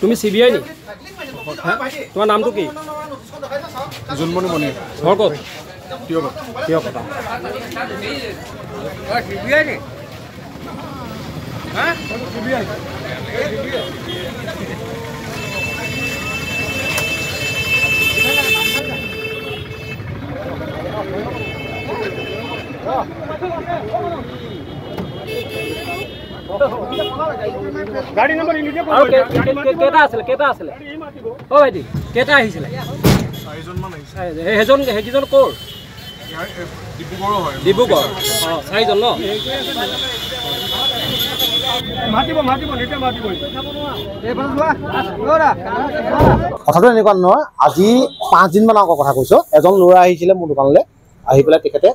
তুমি C B আই নি তোমাৰ নামটো কি জোনমণি মণি ঘৰ ক'ত কিয় ক'ত কিয় কথা আৰু কে- কে- কেইটা আছিলে কেইটা আছিলে? অ' ভাইটি কেইটা আহিছিলে? সেইজন সেইকেইজন ক'ৰ? ডিব্ৰুগড়। অঁ চাৰিজন ন? কথাটো এনেকুৱা নহয় আজি পাঁচদিনমান আগৰ কথা কৈছোঁ। এজন ল'ৰা আহিছিলে মোৰ দোকানলৈ আহি পেলাই তেখেতে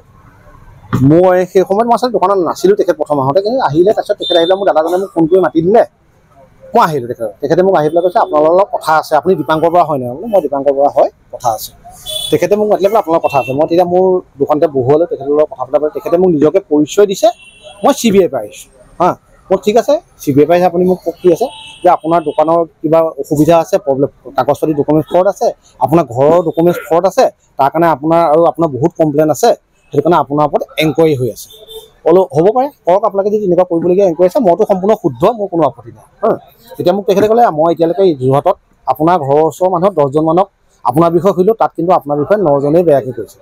মই সেই সময়ত মই আচলতে দোকানত নাছিলোঁ তেখেত প্ৰথম আহোঁতে কিন্তু আহিলে তাৰপিছত তেখেত আহিলে মোৰ দাদাজনে মোক ফোন কৰি মাতি দিলে। মই আহিলোঁ তেখেতৰ। তেখেতে মোক আহি পেলাই কৈছে আপোনালোকৰ লগত কথা আছে। আপুনি দীপাংকৰ পৰা হয় নহয় বোলো মই দীপাংকৰ পৰা হয় কথা আছে। তেখেতে মোক মাতিলে বোলে আপোনাৰ কথা আছে। মই তেতিয়া মোৰ দোকানতে বহুৱালোঁ তেখেতৰ লগত কথা পতা তেখেতে মোক নিজকে পৰিচয় দিছে। মই চি বি আই পৰা আহিছোঁ। হা মই ঠিক আছে চি বি আই পৰা আহিছে আপুনি মোক কি আছে। যে আপোনাৰ দোকানৰ কিবা অসুবিধা আছে প্ৰব্লেম কাগজ পাতি ডকুমেণ্টছ ফ্ৰড আছে আপোনাৰ ঘৰৰ ডকুমেণ্টছ ফ্ৰড আছে তাৰ কাৰণে আপোনাৰ আৰু আপোনাৰ বহুত কমপ্লেইন আছে। সেইটো কাৰণে আপোনাৰ ওপৰত এনকুৱাৰী হৈ আছে। বোলো হ'ব পাৰে কৰক আপোনালোকে যদি তেনেকুৱা কৰিবলগীয়া এনকুৱাৰী আছে মইতো সম্পূৰ্ণ শুদ্ধ মোৰ কোনো আপত্তি নাই। হা তেতিয়া মোক তেখেতে ক'লে মই এতিয়ালৈকে যোৰহাটত আপোনাৰ ঘৰৰ ওচৰৰ মানুহ দহজনমানক আপোনাৰ বিষয়ে সুধিলোঁ তাত কিন্তু আপোনাৰ বিষয়ে নজনেই বেয়াকৈ কৈছে।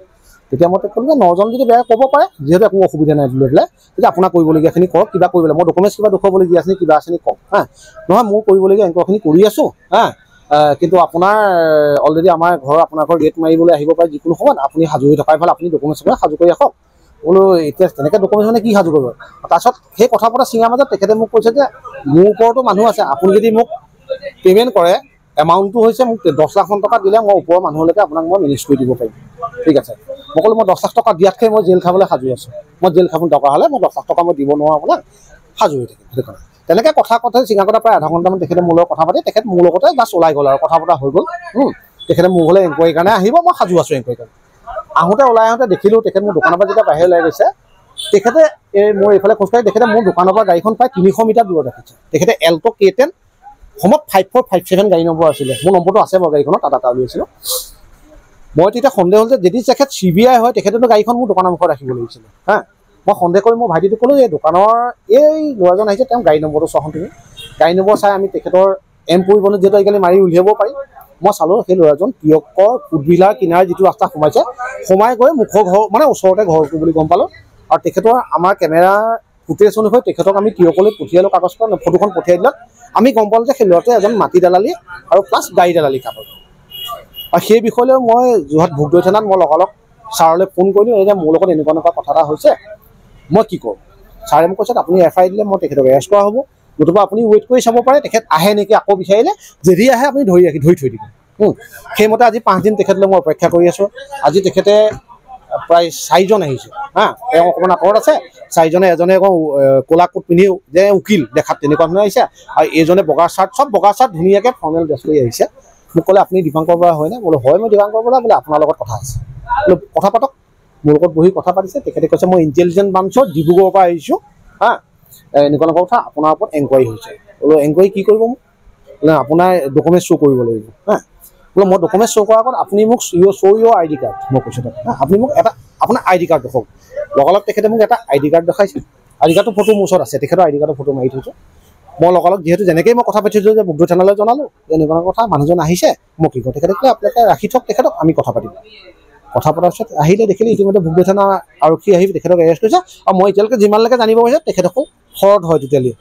তেতিয়া মই তেওঁক ক'লোঁ যে নজন যদি বেয়া ক'ব পাৰে যিহেতু একো অসুবিধা নাই লৈ পেলাই তেতিয়া আপোনাৰ কৰিবলগীয়াখিনি কৰক কিবা কৰিব লাগে। মই ডকুমেণ্টছ কিবা দেখুৱাবলগীয়া আছে কিবা আছে কওক হা? নহয় মোৰ কৰিবলগীয়া এংকৰখিনি কৰি আছোঁ হা। কিন্তু আপোনাৰ অলৰেডি আমাৰ ঘৰৰ আপোনাৰ ঘৰ ৰেট মাৰিবলৈ আহিব পাৰে যিকোনো সময়ত। আপুনি সাজু হৈ থকাৰ ফলত আপুনি ডকুমেণ্টছ সাজু কৰি ৰাখক। বোলো এতিয়া তেনেকৈ ডকুমেণ্টছ মানে কি সাজু কৰিব? তাৰপিছত সেই কথা পতা চিঙাৰ মাজত তেখেতে মোক কৈছে যে মোৰ ওপৰতো মানুহ আছে। আপুনি যদি মোক পে'মেণ্ট কৰে এমাউণ্টটো হৈছে মোক দহ লাখমান টকা দিলে মই ওপৰৰ মানুহলৈকে আপোনাক মই মেনেজ কৰি দিব পাৰিম। ঠিক আছে? মই ক'লো মই দহ লাখ টকা দিয়াতকৈ মই জেল খাবলৈ সাজু আছোঁ। মই জেল খাব দৰকাৰ হ'লে মই দহ লাখ টকা মই দিব নোৱাৰোঁ আপোনাক। সাজু হৈ থাকিম। সেইটো কাৰণে তেনেকৈ কথা কথা চিঙা কথা প্ৰায় আধা ঘণ্টামান তেখেতে মোৰ লগত কথা পাতি তেখেত মোৰ লগতে জাষ্ট ওলাই গ'ল আৰু কথা পতা হৈ গ'ল। তেখেতে মোৰ ঘৰলৈ এনকুৱাৰীৰ কাৰণে আহিব মই সাজু আছোঁ এনকুৱাৰীৰ কাৰণে। আহোঁতে ওলাই আহোঁতে দেখিলোঁ তেখেত মোৰ দোকানৰ পৰা যেতিয়া বাহিৰ ওলাই গৈছে তেখেতে এই মোৰ এইফালে খোজকাঢ়ি তেখেতে মোৰ দোকানৰ পৰা গাড়ীখন প্ৰায় তিনিশ মিটাৰ দূৰত ৰাখিছে। তেখেতে এল্ট' কে টেন সময়ত ফাইভ ফ'ৰ ফাইভ ছেভেন গাড়ী নম্বৰ আছিলে। মোৰ নম্বৰটো আছে বাৰু গাড়ীখনত টাটা এটা উলিয়াইছিলোঁ। মই তেতিয়া সন্দেহ হ'ল যে যদি তেখেত চি বি আই হয় তেখেতেতো গাড়ীখন মোৰ দোকানৰ মুখত ৰাখিব লাগিছিলে। হা? মই সন্দেহ কৰি মোৰ ভাইটিটোক ক'লোঁ এই দোকানৰ এই ল'ৰাজন আহিছে তেওঁ গাড়ী নম্বৰটো চোৱাচোন তুমি। গাড়ী নম্বৰ চাই আমি তেখেতৰ এম পৰিবহণত যিহেতু আজিকালি মাৰি উলিয়াব পাৰি। মই চালোঁ সেই ল'ৰাজন তিয়কৰ ফুটবিলাৰ কিনাৰ যিটো ৰাস্তা সোমাইছে সোমাই গৈ মুখৰ ঘৰ মানে ওচৰতে ঘৰটো বুলি গম পালোঁ। আৰু তেখেতৰ আমাৰ কেমেৰা ফুটেজ অনুসৰি তেখেতক আমি তিয়কলৈ পঠিয়ালোঁ কাগজখন ফটোখন পঠিয়াই দিলত আমি গম পালোঁ যে সেই ল'ৰাটোৱে এজন মাটি দালালি আৰু প্লাছ গাড়ী দালালি কাপোৰ আৰু সেই বিষয়লৈ মই যোৰহাট ভোগদৈ থানাত মই লগালগ ছাৰলৈ ফোন কৰিলোঁ এই যে মোৰ লগত এনেকুৱা এনেকুৱা কথা এটা হৈছে। মই কি কৰোঁ ছাৰে মোক কৈছে আপুনি এফ আই দিলে মই তেখেতক এৰেষ্ট কৰা হ'ব। নতুবা আপুনি ৱেইট কৰি চাব পাৰে তেখেত আহে নেকি আকৌ বিচাৰিলে। যদি আহে আপুনি ধৰি ৰাখি ধৰি থৈ দিব। সেইমতে আজি পাঁচদিন তেখেতলৈ মই অপেক্ষা কৰি আছোঁ। আজি তেখেতে প্ৰায় চাৰিজন আহিছে। হা তেওঁ অকণমান আঁতৰত আছে। চাৰিজনে এজনে এ, ক'লা কোট পিন্ধি যে উকিল দেখাত তেনেকুৱা ধৰণৰ আহিছে। আৰু এইজনে বগা চাৰ্ট চব বগা চাৰ্ট ধুনীয়াকৈ ফৰ্মেল ড্ৰেছ কৰি আহিছে। মোক ক'লে আপুনি দীপাংকৰ পৰা হয়নে? বোলো হয় মই দীপাংকৰ পৰা। বোলে আপোনাৰ লগত কথা আছে। বোলো কথা পাতক। মোৰ লগত বহি কথা পাতিছে। তেখেতে কৈছে মই ইণ্টেলিজেণ্ট ব্ৰাঞ্চৰ ডিব্ৰুগড়ৰ পৰা আহিছোঁ হা? এনেকুৱা এনেকুৱা কথা আপোনাৰ ওপৰত এনকুৱাৰী হৈছে। বোলো এনকুৱাৰী কি কৰিব মোক? বোলে আপোনাৰ ডকুমেণ্ট শ্ব' কৰিব লাগিব হা? বোলো মই ডকুমেণ্ট শ্ব' কৰাৰ আগত আপুনি মোক you show' your I D card মই কৈছোঁ হা? আপুনি মোক এটা আপোনাৰ আই ডি কাৰ্ড দেখুৱাওক। লগালগ তেখেতে মোক এটা আই ডি কাৰ্ড দেখাইছে। আই ডি কাৰ্ডৰ ফটো মোৰ ওচৰত আছে। তেখেতৰ আই ডি কাৰ্ডৰ ফটো মাৰি থৈছোঁ। মই লগালগ যিহেতু যেনেকৈ মই কথা পাতিছোঁ যে বুদ্ধ থানালৈ জনালোঁ এনেকুৱা কথা মানুহজন আহিছে। মোক কি কয়? তেখেতে ক'লে আপোনালোকে ৰাখি থওক তেখেতক আমি কথা পাতিম। কথা পতাৰ পিছত আহিলে দেখিলে ইতিমধ্যে ভোগদৈ থানা আৰক্ষী আহি তেখেতক এৰেষ্ট কৰিছে। আৰু মই এতিয়ালৈকে যিমানলৈকে জানিব পাৰিছোঁ তেখেতকো ফ্ৰড হয় টোটেলি